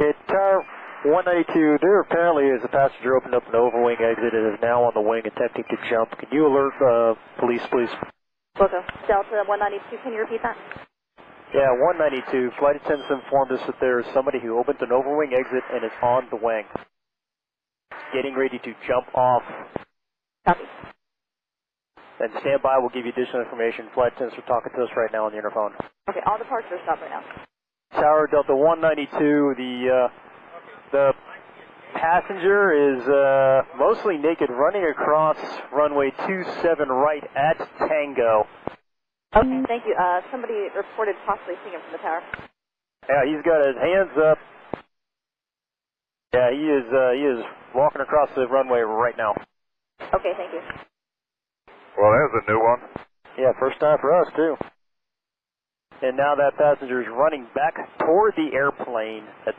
Okay, Tower 192, there apparently is a passenger opened up an overwing exit and is now on the wing attempting to jump. Can you alert uh, police, please? Bozo. Delta 192, can you repeat that? Yeah, 192. Flight attendants informed us that there is somebody who opened an overwing exit and is on the wing. Getting ready to jump off. Copy. And stand by, we'll give you additional information. Flight attendants are talking to us right now on the interphone. Okay, all departures are stopped right now. Tower Delta 192, the, uh, the passenger is uh, mostly naked running across runway 27 right at Tango. Okay, thank you. Uh, somebody reported possibly seeing him from the tower. Yeah, he's got his hands up. Yeah, he is, uh, he is walking across the runway right now. Okay, thank you. Well, there's a new one. Yeah, first time for us too. And now that passenger is running back toward the airplane at